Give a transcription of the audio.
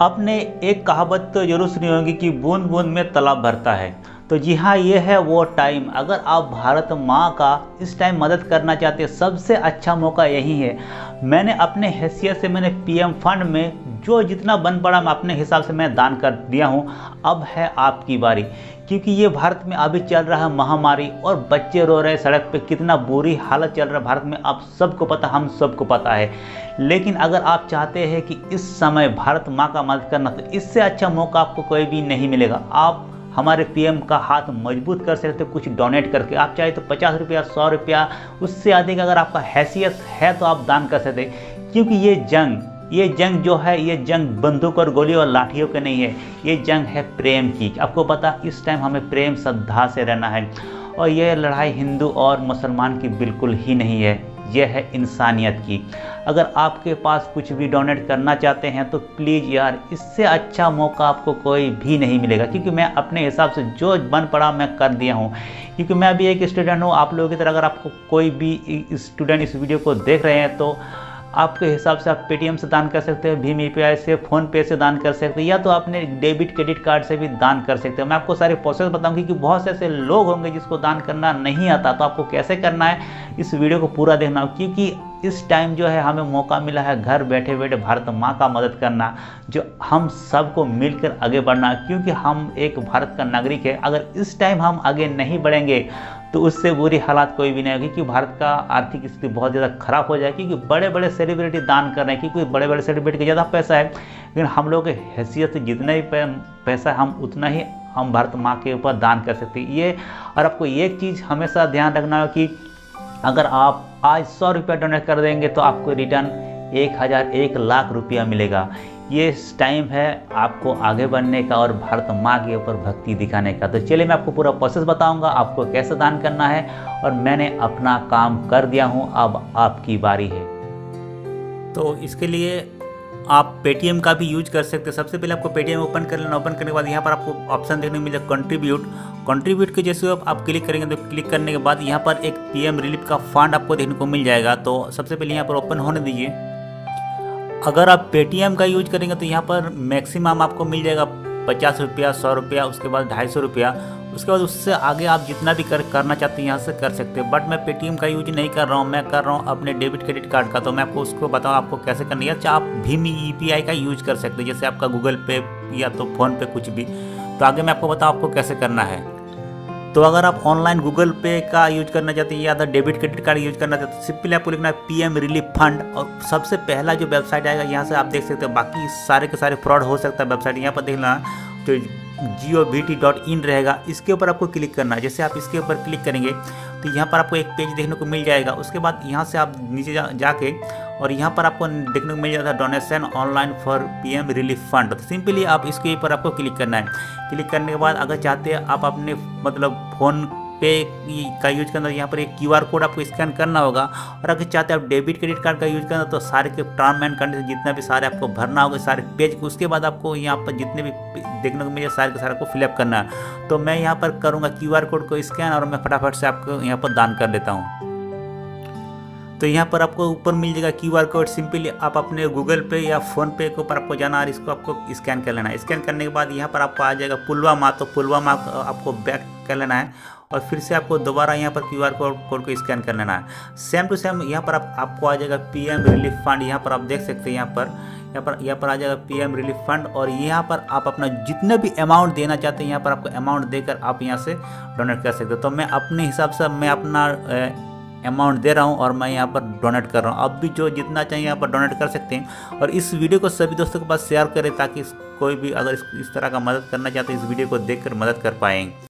आपने एक कहावत तो ज़रूर सुनी होगी कि बूंद बूंद में तालाब भरता है। तो जी हाँ ये है वो टाइम अगर आप भारत माँ का इस टाइम मदद करना चाहते सबसे अच्छा मौका यही है। मैंने अपने हैसियत से मैंने पीएम फंड में जो जितना बन पड़ा मैं अपने हिसाब से मैं दान कर दिया हूँ। अब है आपकी बारी, क्योंकि ये भारत में अभी चल रहा है महामारी और बच्चे रो रहे सड़क पे। कितना बुरी हालत चल रहा है भारत में, आप सबको पता, हम सबको पता है। लेकिन अगर आप चाहते हैं कि इस समय भारत माँ का मदद करना तो इससे अच्छा मौका आपको कोई भी नहीं मिलेगा। आप हमारे पीएम का हाथ मज़बूत कर सकते कुछ डोनेट करके। आप चाहे तो पचास रुपया, सौ रुपया, उससे अधिक अगर आपका हैसियत है तो आप दान कर सकते क्योंकि ये जंग ये जंग जो है, ये जंग बंदूक और गोली और लाठियों के नहीं है, ये जंग है प्रेम की। आपको पता, इस टाइम हमें प्रेम श्रद्धा से रहना है। और ये लड़ाई हिंदू और मुसलमान की बिल्कुल ही नहीं है। यह है इंसानियत की। अगर आपके पास कुछ भी डोनेट करना चाहते हैं तो प्लीज़ यार, इससे अच्छा मौका आपको कोई भी नहीं मिलेगा, क्योंकि मैं अपने हिसाब से जो बन पड़ा मैं कर दिया हूँ। क्योंकि मैं अभी एक स्टूडेंट हूँ, आप लोगों की तरह अगर आपको कोई भी स्टूडेंट इस वीडियो को देख रहे हैं तो आपके हिसाब से आप पेटीएम से दान कर सकते हैं, भीम यू से फ़ोन पे से दान कर सकते हैं, या तो आपने डेबिट क्रेडिट कार्ड से भी दान कर सकते हैं। मैं आपको सारे प्रोसेस बताऊँगी कि बहुत से ऐसे लोग होंगे जिसको दान करना नहीं आता तो आपको कैसे करना है, इस वीडियो को पूरा देखना, क्योंकि इस टाइम जो है हमें मौका मिला है घर बैठे बैठे भारत माँ का मदद करना, जो हम सबको मिलकर आगे बढ़ना, क्योंकि हम एक भारत का नागरिक है। अगर इस टाइम हम आगे नहीं बढ़ेंगे तो उससे बुरी हालात कोई भी नहीं होगी क्योंकि भारत का आर्थिक स्थिति बहुत ज़्यादा खराब हो जाएगी क्योंकि बड़े बड़े सेलिब्रिटी दान कर रहे हैं क्योंकि बड़े बड़े सेलिब्रिटी का ज़्यादा पैसा है। लेकिन हम लोग की हैसियत से जितना ही पैसा है, हम उतना ही हम भारत माँ के ऊपर दान कर सकते ये, और आपको एक चीज़ हमेशा ध्यान रखना है कि अगर आप आज सौ रुपया डोनेट कर देंगे तो आपको रिटर्न एक हज़ार एक लाख रुपया मिलेगा। ये टाइम है आपको आगे बढ़ने का और भारत माँ के ऊपर भक्ति दिखाने का। तो चलिए मैं आपको पूरा प्रोसेस बताऊँगा, आपको कैसे दान करना है और मैंने अपना काम कर दिया हूँ, अब आपकी बारी है। तो इसके लिए आप पेटीएम का भी यूज़ कर सकते हैं। सबसे पहले आपको पेटीएम ओपन कर लेना। ओपन करने के बाद यहाँ पर आपको ऑप्शन देखने को मिलेगा कंट्रीब्यूट कंट्रीब्यूट के जैसे आप, आप क्लिक करेंगे तो क्लिक करने के बाद यहाँ पर एक पीएम रिलीफ का फंड आपको देखने को मिल जाएगा। तो सबसे पहले यहाँ पर ओपन होने दीजिए। अगर आप पेटीएम का यूज़ करेंगे तो यहाँ पर मैक्सिमम आपको मिल जाएगा पचास रुपया, सौ रुपया, उसके बाद ढाई सौ रुपया। उसके बाद उससे आगे आप जितना भी कर, करना चाहते हैं, यहाँ से कर सकते हैं। बट मैं पेटीएम का यूज़ नहीं कर रहा हूँ, मैं कर रहा हूँ अपने डेबिट क्रेडिट कार्ड का। तो मैं आपको उसको बताऊँ, आपको कैसे करनी है? आप भीम ई का यूज़ कर सकते हैं, जैसे आपका गूगल पे या तो फ़ोनपे कुछ भी। तो आगे मैं आपको बताऊँ, आपको कैसे करना है? तो अगर आप ऑनलाइन गूगल पे का यूज़ करना चाहते हैं या अगर डेबिट क्रेडिट कार्ड यूज़ करना चाहते हैं तो सिंपली आपको लिखना है पी एम रिलीफ फंड और सबसे पहला जो वेबसाइट आएगा, यहाँ से आप देख सकते हैं, बाकी सारे के सारे फ्रॉड हो सकता है वेबसाइट यहाँ पर देखना तो Jio V T dot in रहेगा। इसके ऊपर आपको क्लिक करना है। जैसे आप इसके ऊपर क्लिक करेंगे तो यहाँ पर आपको एक पेज देखने को मिल जाएगा। उसके बाद यहाँ से आप नीचे जा, जाके और यहाँ पर आपको देखने को मिल जाता है donation online for PM relief fund तो सिंपली आप इसके ऊपर आपको क्लिक करना है। क्लिक करने के बाद अगर चाहते हैं आप अपने मतलब फ़ोन पे का यूज़ करना, यहाँ पर एक क्यूआर कोड आपको स्कैन करना होगा। और अगर चाहते हैं आप डेबिट क्रेडिट कार्ड का यूज़ करना तो सारे के टर्म एंड कंडीशन, जितना भी सारे आपको भरना होगा, सारे पेज, उसके बाद आपको यहाँ पर जितने भी देखने को मिले सारे के सारे को फिलअप करना है। तो मैं यहाँ पर करूँगा क्यू कोड को स्कैन और मैं फटाफट से आपको यहाँ पर दान कर देता हूँ। तो यहाँ पर आपको ऊपर मिल जाएगा क्यू आर कोड। सिंपली आप अपने गूगल पे या फ़ोन पे के ऊपर आपको जाना और इसको आपको स्कैन कर लेना स्कैन करने के बाद यहाँ पर आपको आ जाएगा पुलवामा। तो पुलवामा आपको बैक कर लेना है और फिर से आपको दोबारा यहाँ पर क्यू आर कोड को स्कैन कर लेना है। सेम टू सेम यहाँ पर आप, आपको आ जाएगा पी एम रिलीफ फंड यहाँ पर आप देख सकते हैं यहाँ पर यहाँ पर यहाँ पर आ जाएगा पी एम रिलीफ फंड और यहाँ पर आप अपना जितने भी अमाउंट देना चाहते हैं यहाँ पर आपको अमाउंट देकर आप यहाँ से डोनेट कर सकते हो। तो मैं अपने हिसाब से मैं अपना अमाउंट दे रहा हूँ और मैं यहाँ पर डोनेट कर रहा हूँ। अब भी जो जितना चाहिए यहाँ पर डोनेट कर सकते हैं और इस वीडियो को सभी दोस्तों के पास शेयर करें ताकि कोई भी अगर इस, तरह का मदद करना चाहते इस वीडियो को देखकर मदद कर पाएँगे